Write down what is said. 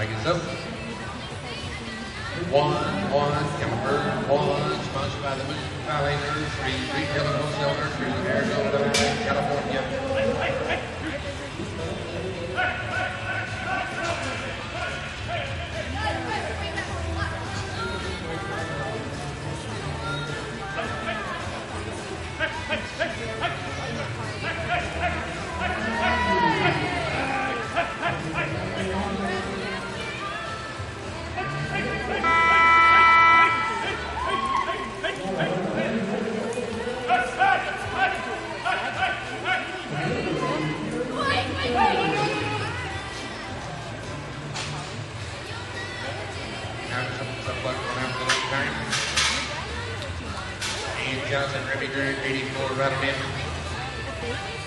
Flag is up. One, one, Camembert, one, sponsored by the Moon Valley Nursery, Retail and Wholesale Nursery, Arizona, California. have some, some luck after this time. And Johnson, Remy Green, 84, running in.